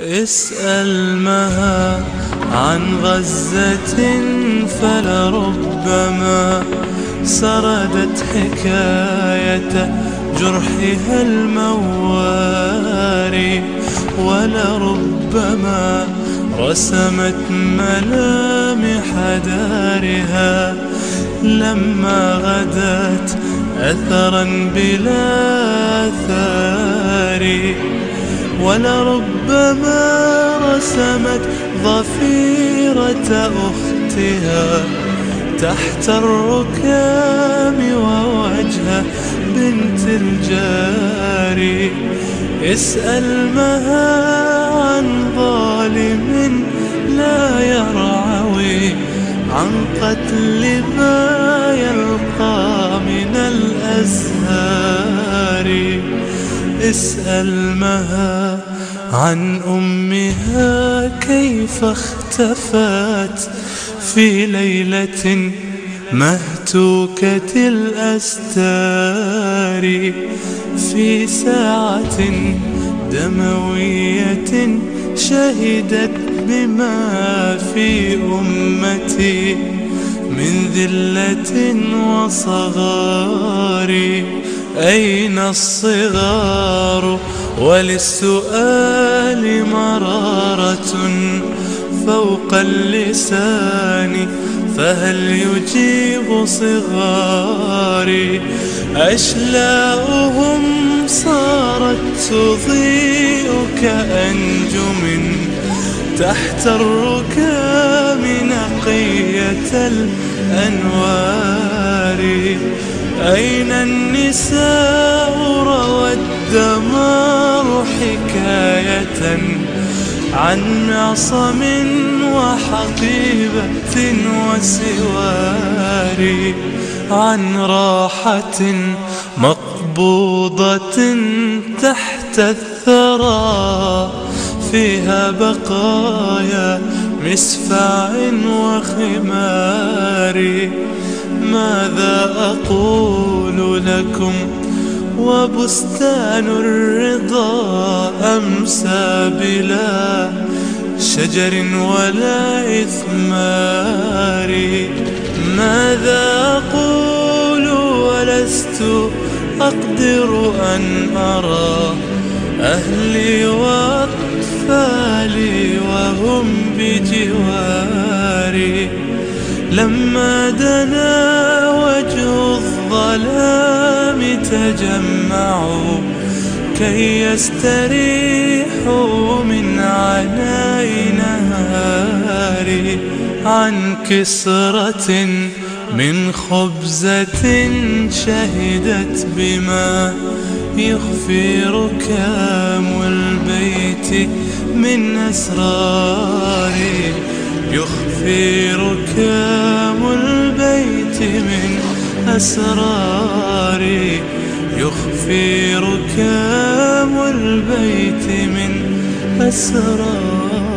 اسأل مها عن غزة فلربما سردت حكاية جرحها المواري ولربما رسمت ملامح دارها لما غدت أثرا بلا ثار ولربما رسمت ضفيرة أختها تحت الركام ووجه بنت الجاري اسأل مها عن ظالم لا يرعوي عن قتل ما يلقى من الأزهار. اسأل مها عن أمها كيف اختفت في ليلة مهتوكة الأستار في ساعة دموية شهدت بما في أمتي من ذلة وصغار أين الصغار وللسؤال مرارة فوق اللسان فهل يجيب صغاري؟ أشلاؤهم صارت تضيء كأنجم تحت الركام نقية الأنوار. أين النساء روى الدمار حكاية عن معصم وحقيبة وسوار عن راحة مقبوضة تحت الثرى فيها بقايا مسفع وخمار لكم وبستان الرضا أمسى بلا شجر ولا إثمار. ماذا أقول ولست أقدر أن أرى أهلي وأطفالي وهم بجواري. لما دنا وجه الظلام تجمعوا كي يستريحوا من عناء نهاري عن كسرة من خبزة شهدت بما يخفي ركام البيت من أسراري يخفي ركام البيت من أسراري يخفي ركام البيت من أسراري.